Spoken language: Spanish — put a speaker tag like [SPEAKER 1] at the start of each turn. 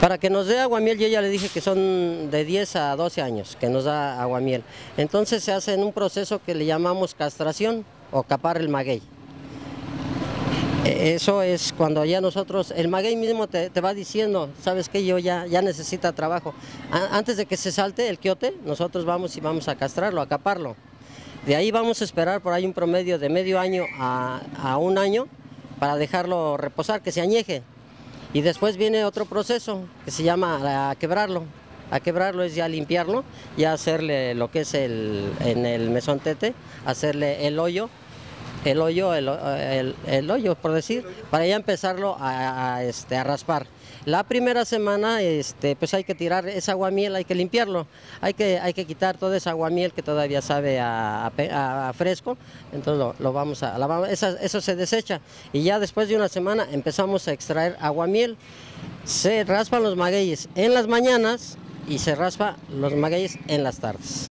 [SPEAKER 1] Para que nos dé aguamiel, yo ya le dije que son de 10 a 12 años que nos da aguamiel. Entonces se hace en un proceso que le llamamos castración o capar el maguey. E, Eso es cuando ya nosotros, el maguey mismo te, va diciendo, sabes que yo ya, ya necesita trabajo. Antes de que se salte el quiote, nosotros vamos y vamos a castrarlo, a caparlo. De ahí vamos a esperar por ahí un promedio de medio año a, a un año para dejarlo reposar, que se añeje. Y después viene otro proceso que se llama a quebrarlo. A quebrarlo es ya limpiarlo, ya hacerle lo que es el, en el mesontete, hacerle el hoyo, el hoyo, el, el- el hoyo por decir, para ya empezarlo este, a raspar. La primera semana este, pues hay que tirar esa aguamiel, hay que limpiarlo, hay que, hay que quitar toda esa aguamiel que todavía sabe a, fresco, entonces lo, lo vamos a, la vamos- esa- eso se desecha y ya después de una semana empezamos a extraer aguamiel. Se raspan los magueyes en las mañanas y se raspa los magueyes en las tardes.